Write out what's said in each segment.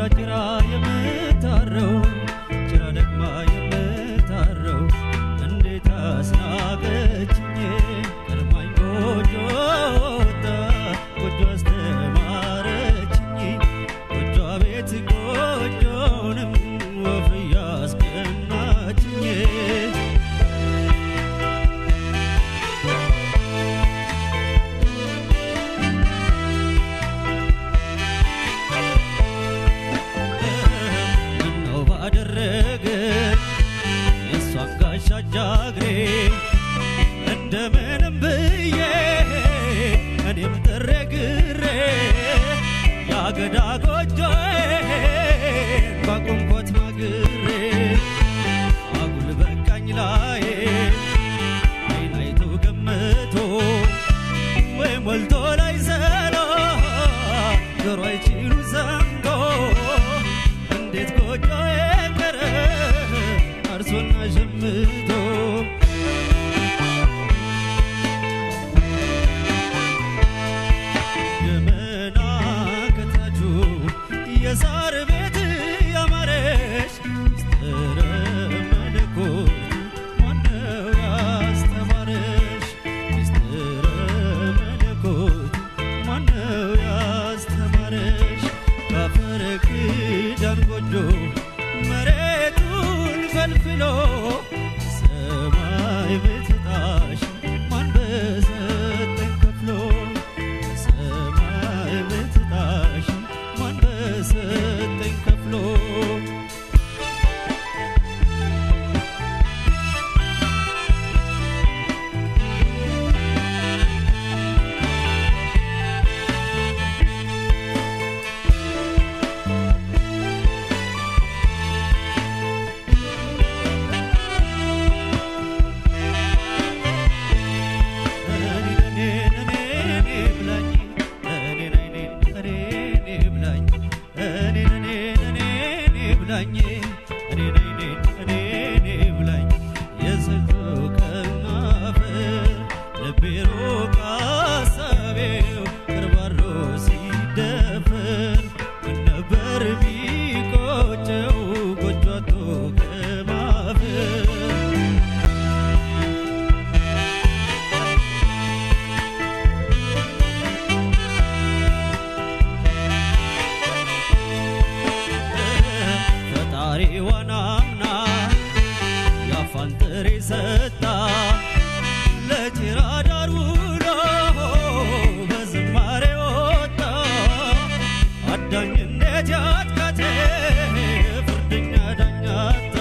cira cira አጃግሬ እንደምንም ብዬ እኔም ጥሬግሬ ያገዳ ጎጆዬን ባቆምኩት ማግሬ አጉል በቃኝ ላይ አይን አይቶ ገምቶ ወይም ወልቶ ላይ ዘሎ ጆሮ አይችሉ ዘንጎ እንዴት ጎጆዬ ቀረ አርሶና ሸምቶ ክዳን ጎጆ መሬቱን ፈልፍሎ ሰማይ ye re re re ጥሬ ሰጣ። ለጭራዳር ውሎ በዝማሬ ወጣ። አዳኝ እንዴት ያጥቃቴ ፍርደኛ ዳኛታ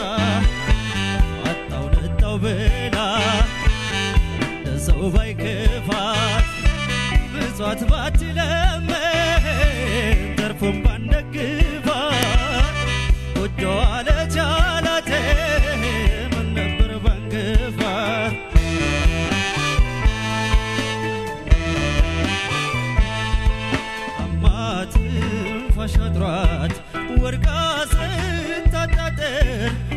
አጣው ነጣው ብላ እንደ ሰው ባይክፋት ብጿት ባትለመን Yeah.